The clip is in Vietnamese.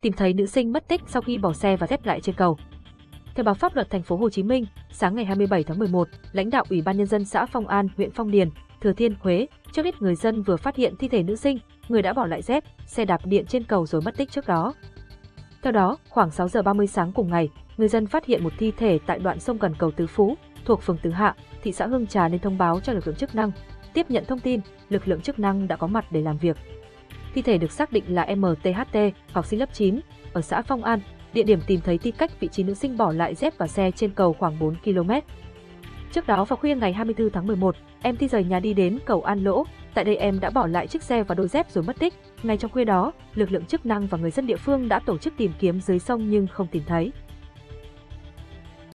tìm thấy nữ sinh mất tích sau khi bỏ xe và dép lại trên cầu. Theo báo pháp luật thành phố Hồ Chí Minh, sáng ngày 27 tháng 11, lãnh đạo Ủy ban nhân dân xã Phong An, huyện Phong Điền, Thừa Thiên Huế cho biết người dân vừa phát hiện thi thể nữ sinh, người đã bỏ lại dép, xe đạp điện trên cầu rồi mất tích trước đó. Theo đó, khoảng 6 giờ 30 sáng cùng ngày, người dân phát hiện một thi thể tại đoạn sông gần cầu Tứ Phú, thuộc phường Tứ Hạ, thị xã Hương Trà nên thông báo cho lực lượng chức năng. Tiếp nhận thông tin, lực lượng chức năng đã có mặt để làm việc. Thi thể được xác định là MTHT, học sinh lớp 9, ở xã Phong An. Địa điểm tìm thấy thi cách vị trí nữ sinh bỏ lại dép và xe trên cầu khoảng 4 km. Trước đó vào khuya ngày 24 tháng 11, em Thi rời nhà đi đến cầu An Lỗ. Tại đây em đã bỏ lại chiếc xe và đôi dép rồi mất tích. Ngay trong khuya đó, lực lượng chức năng và người dân địa phương đã tổ chức tìm kiếm dưới sông nhưng không tìm thấy.